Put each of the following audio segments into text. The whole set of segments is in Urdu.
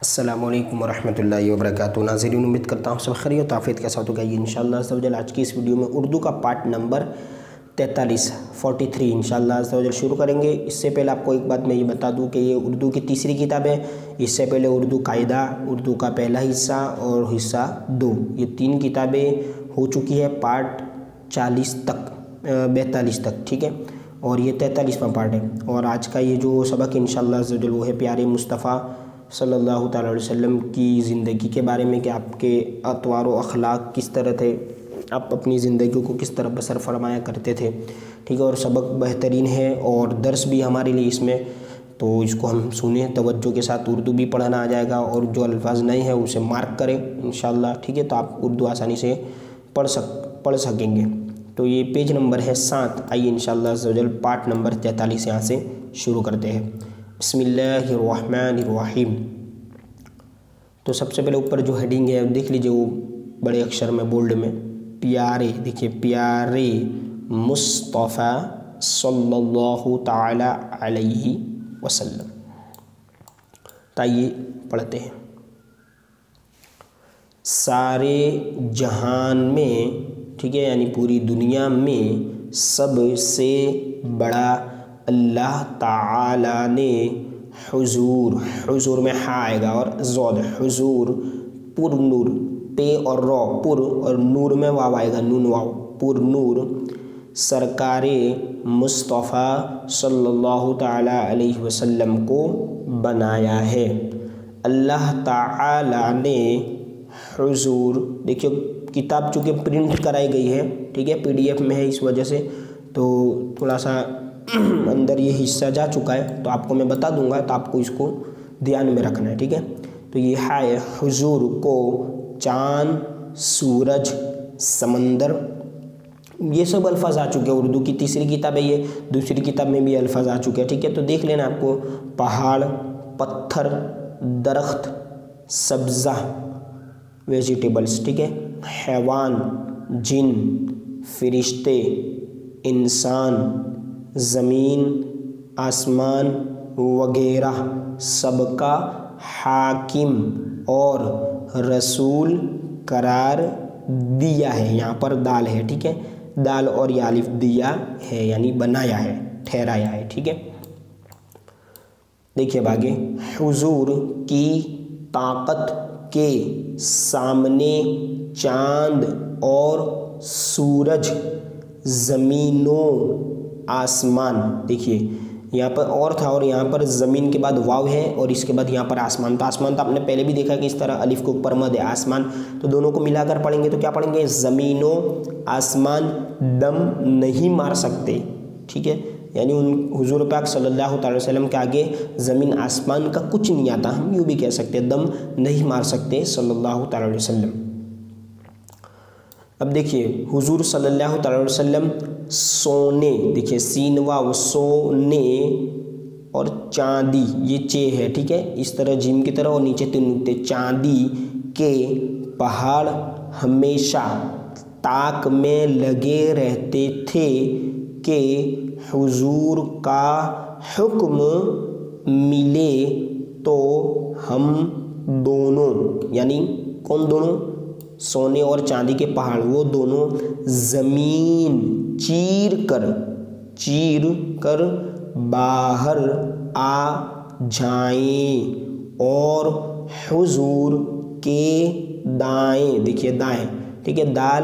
السلام علیکم ورحمۃ اللہ وبرکاتہ۔ ناظرین، امید کرتا ہوں سب خیریت عافیت کے ساتھ ہوگا۔ یہ انشاءاللہ عز و جل آج کی اس ویڈیو میں اردو کا پارٹ نمبر تینتالیس، فورٹی تھری ان شاء اللہ شروع کریں گے۔ اس سے پہلے آپ کو ایک بات میں یہ بتا دوں کہ یہ اردو کی تیسری کتاب ہے۔ اس سے پہلے اردو قاعدہ، اردو کا پہلا حصہ اور حصہ دو۔ یہ تین کتابیں ہو چکی ہے پارٹ چالیس تک بیتالیس تک، ٹھیک ہے؟ اور یہ تینتالیسواں پارٹ ہے۔ اور آج کا یہ جو سبق انشاءاللہ عز و وہ ہے، پیارے مصطفیٰ صلی اللہ تعالیٰ علیہ وسلم کی زندگی کے بارے میں کہ آپ کے اطوار و اخلاق کس طرح تھے، آپ اپنی زندگی کو کس طرح بسر فرمایا کرتے تھے، ٹھیک ہے، اور سبق بہترین ہے اور درس بھی ہمارے لیے اس میں، تو اس کو ہم سنیں، توجہ کے ساتھ اردو بھی پڑھنا آ جائے گا اور جو الفاظ نہیں ہیں اسے مارک کریں انشاءاللہ، ٹھیک ہے، تو آپ اردو آسانی سے پڑھ سک، پڑھ سکیں گے۔ تو یہ پیج نمبر ہے سات، آئیے انشاءاللہ عز و جل پارٹ نمبر تینتالیس یہاں سے شروع کرتے ہیں۔ بسم اللہ الرحمن الرحیم۔ تو سب سے پہلے اوپر جو ہیڈنگ ہے، دیکھ لیجیے وہ بڑے اکشر میں بولڈ میں۔ پیارے، دیکھیے، پیارے مصطفیٰ صلی اللہ تعالی علیہ وسلم۔ تائیے، پڑھتے ہیں۔ سارے جہان میں، ٹھیک ہے یعنی پوری دنیا میں سب سے بڑا اللہ تعالی نے حضور حضور میں ہاں آئے گا اور زود حضور، پر نور، پے اور رو، پر اور نور میں واو آئے گا، نون واو، پر نور۔ سرکار مصطفیٰ صلی اللہ تعالی علیہ وسلم کو بنایا ہے۔ اللہ تعالی نے حضور، دیکھیے کتاب چونکہ پرنٹ کرائی گئی ہے، ٹھیک ہے، پی ڈی ایف میں ہے اس وجہ سے، تو تھوڑا سا اندر یہ حصہ جا چکا ہے، تو آپ کو میں بتا دوں گا، تو آپ کو اس کو دھیان میں رکھنا ہے، ٹھیک ہے؟ تو یہ ہے حضور کو چاند، سورج، سمندر، یہ سب الفاظ آ چکے ہیں۔ اردو کی تیسری کتاب ہے یہ، دوسری کتاب میں بھی الفاظ آ چکے ہیں، ٹھیک ہے؟ تو دیکھ لینا آپ کو، پہاڑ، پتھر، درخت، سبزہ ویجیٹیبلس ٹھیک ہے؟ حیوان، جن، فرشتے، انسان زمین، آسمان وغیرہ، سب کا حاکم اور رسول قرار دیا ہے۔ یہاں پر دال ہے، ٹھیک ہے؟ دال اور یہ الف دیا ہے یعنی بنایا ہے، ٹھہرایا ہے، ٹھیک ہے؟ دیکھیے باغے حضور کی طاقت کے سامنے چاند اور سورج زمینوں آسمان، دیکھیے، یہاں پر اور تھا اور یہاں پر زمین کے بعد واو ہے اور اس کے بعد یہاں پر آسمان، تو آسمان تو آپ نے پہلے بھی دیکھا کہ اس طرح الف کے اوپر مد ہے آسمان، تو دونوں کو ملا کر پڑھیں گے تو کیا پڑھیں گے؟ زمینوں، آسمان، دم نہیں مار سکتے، ٹھیک ہے؟ یعنی ان حضور پاک صلی اللہ تعالی وسلم کے آگے زمین، آسمان کا کچھ نہیں آتا، ہم یوں بھی کہہ سکتے دم نہیں مار سکتے صلی اللہ تعالی وسلم۔ اب دیکھیے، حضور صلی اللہ تعالی وسلم سونے، دیکھیے سینوا سونے اور چاندی، یہ چے ہے، ٹھیک ہے؟ اس طرح جیم کی طرح اور نیچے تین نقطے، چاندی کے پہاڑ ہمیشہ تاک میں لگے رہتے تھے کہ حضور کا حکم ملے تو ہم دونوں یعنی کون دونوں سونے اور چاندی کے پہاڑ وہ دونوں زمین چیر کر چیر کر باہر آ جائیں اور حضور کے دائیں۔ دیکھیے دائیں، ٹھیک ہے، دال،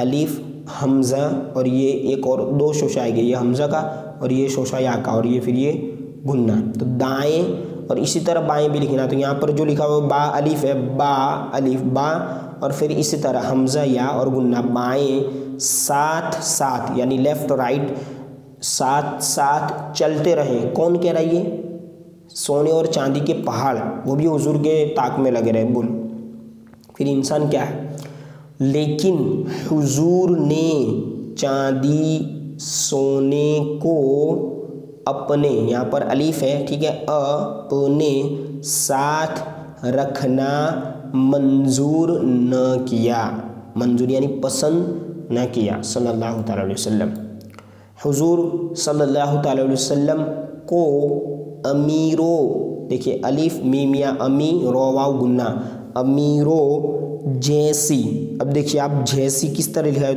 الف، حمزہ اور یہ ایک اور دو شوشہ آئے یہ حمزہ کا اور یہ شوشہ یا کا اور یہ پھر یہ گننا تو دائیں اور اسی طرح بائیں بھی لکھنا تو یہاں پر جو لکھا ہوا با الف ہے، با الف، با اور پھر اسی طرح حمزہ یا اور گننا بائیں ساتھ ساتھ یعنی لیفٹ رائٹ ساتھ ساتھ چلتے رہیں۔ کون کہہ رہا ہے سونے اور چاندی کے پہاڑ۔ وہ بھی حضور کے طاق میں لگے رہے۔ بول۔ پھر انسان کیا ہے؟ لیکن حضور نے چاندی سونے کو اپنے، یہاں پر الف ہے، ٹھیک ہے، اپنے ساتھ رکھنا منظور نہ کیا۔ منظور یعنی پسند نہ کیا، صلی اللہ تعالیٰ علیہ وسلم۔ حضور صلی اللہ تعالیٰ علیہ وسلم کو امیرو، دیکھیے الف، میم یا امی رواؤ گنا۔ امیرو، جیسی۔ اب دیکھیے آپ جیسی کس طرح لکھا ہے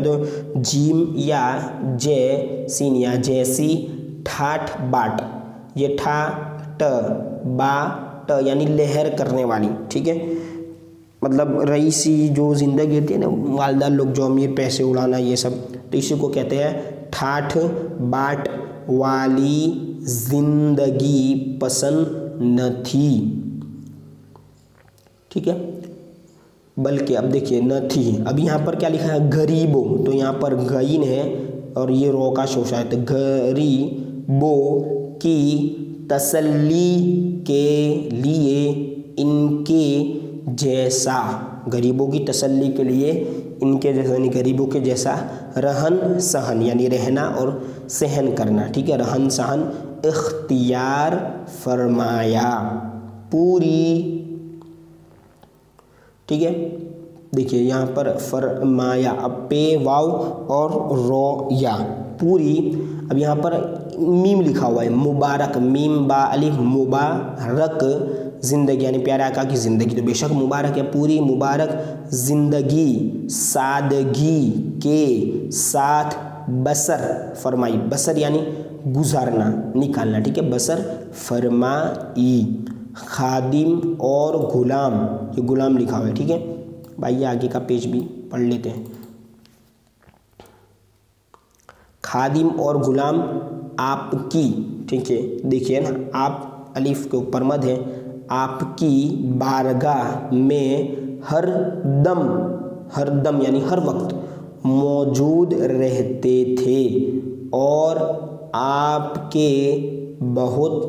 جیم یا جے، سین یا جیسی تھاٹ باٹ۔ یہ ٹھا ٹ با، ٹ یعنی لہر کرنے والی۔ ٹھیک ہے؟ مطلب رئیسی جو زندگی ہوتی ہے نا مالدار لوگ جو امیر پیسے اڑانا، یہ سب، تو اسی کو کہتے ہیں ٹھاٹھ باٹ والی زندگی پسند نہ تھی۔ ٹھیک ہے؟ بلکہ اب دیکھیے، نہ تھی۔ اب یہاں پر کیا لکھا ہے؟ غریبوں۔ تو یہاں پر گئین ہے اور یہ رو کا شوشا ہے تو غریبوں کی تسلی کے لیے جیسا غریبوں کی تسلی کے لیے، ان کے جیسا یعنی غریبوں کے جیسا رہن سہن یعنی رہنا اور سہن کرنا، ٹھیک ہے؟ رہن سہن اختیار فرمایا، پوری۔ ٹھیک ہے؟ دیکھیے، یہاں پر فرمایا، اب پے واو اور رو، یا، پوری۔ اب یہاں پر میم لکھا ہوا ہے، مبارک، میم با علی مبارک۔ زندگی یعنی پیارے آقا کی زندگی۔ تو بے شک مبارک ہے، پوری مبارک زندگی، سادگی کے ساتھ بسر فرمائی۔ بسر یعنی گزارنا، نکالنا، ٹھیک ہے؟ بسر فرمائی۔ خادم اور غلام، یہ غلام لکھا ہوا ہے، ٹھیک ہے؟ بھائی، یہ آگے کا پیج بھی پڑھ لیتے ہیں۔ خادم اور غلام آپ کی، ٹھیک ہے؟ دیکھیے نا، آپ الف کے اوپر مد ہے آپ کی بارگاہ میں ہر دم ہر دم یعنی ہر وقت موجود رہتے تھے اور آپ کے بہت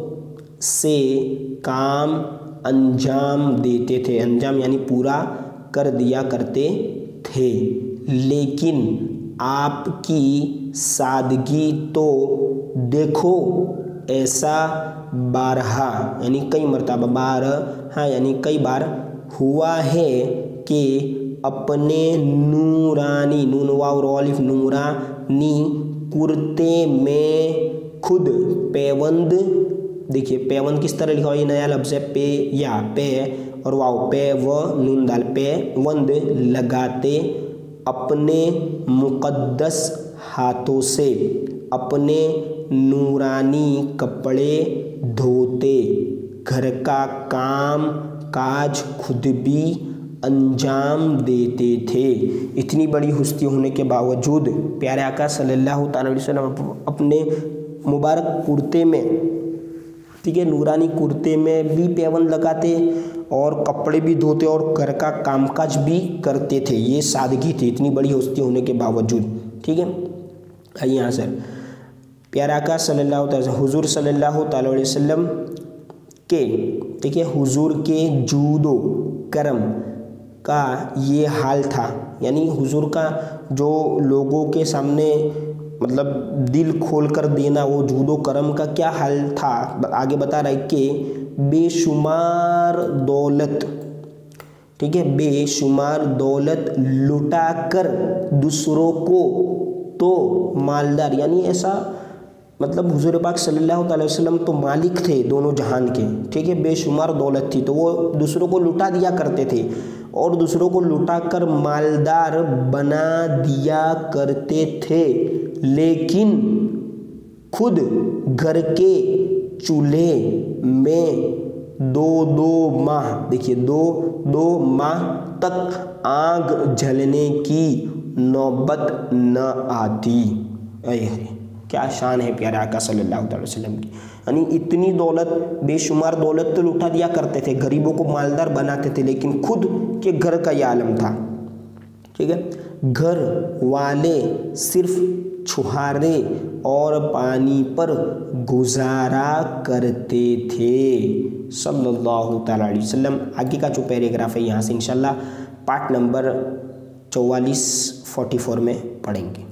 سے کام انجام دیتے تھے، انجام یعنی پورا کر دیا کرتے تھے۔ لیکن آپ کی سادگی تو دیکھو ایسا بارہا یعنی کئی مرتبہ بارہا یعنی کئی بار ہوا ہے کہ اپنے نورانی نونواؤ رولیف نورانی کرتے میں خود پیوند دیکھئے پیوند کس طرح لکھا ہوئی نیا لبز ہے پی یا پی اور واو پی و نون دال پے وند لگاتے اپنے مقدس ہاتھوں سے، اپنے نورانی کپڑے دھوتے۔ گھر کا کام کاج خود بھی انجام دیتے تھے۔ اتنی بڑی ہستی ہونے کے باوجود پیارے آقا صلی اللہ علیہ وسلم اپنے مبارک کرتے میں، ٹھیک ہے، نورانی کرتے میں بھی پیون لگاتے اور کپڑے بھی دھوتے اور گھر کا کام کاج بھی کرتے تھے۔ یہ سادگی تھی، اتنی بڑی ہستی ہونے کے باوجود۔ ٹھیک ہے؟ آئیے ہاں سر پیارا آقا صلی اللہ تعالی حضور صلی اللہ تعالی علیہ وسلم کے دیکھیں حضور کے جود و کرم کا یہ حال تھا۔ یعنی حضور کا جو لوگوں کے سامنے مطلب دل کھول کر دینا، وہ جود و کرم کا کیا حال تھا؟ آگے بتا رہا ہے کہ بے شمار دولت، ٹھیک ہے، بے شمار دولت لٹا کر دوسروں کو تو مالدار یعنی ایسا مطلب حضور پاک صلی اللہ تعالی وسلم تو مالک تھے دونوں جہان کے، ٹھیک ہے، بے شمار دولت تھی، تو وہ دوسروں کو لٹا دیا کرتے تھے اور دوسروں کو لٹا کر مالدار بنا دیا کرتے تھے، لیکن خود گھر کے چولہے میں دو دو ماہ، دیکھیے، دو دو ماہ تک آگ جھلنے کی نوبت نہ آتی۔ اے کیا شان ہے پیارے آقا صلی اللہ علیہ وسلم کی۔ یعنی اتنی دولت، بے شمار دولت تو لٹا دیا کرتے تھے، غریبوں کو مالدار بناتے تھے، لیکن خود کے گھر کا یہ عالم تھا۔ ٹھیک ہے؟ گھر والے صرف چھہارے اور پانی پر گزارا کرتے تھے۔ صلی اللہ تعالیٰ علیہ وسلم۔ آگے کا جو پیراگراف ہے یہاں سے انشاءاللہ پارٹ نمبر چوالیس، فورٹی فور میں پڑھیں گے۔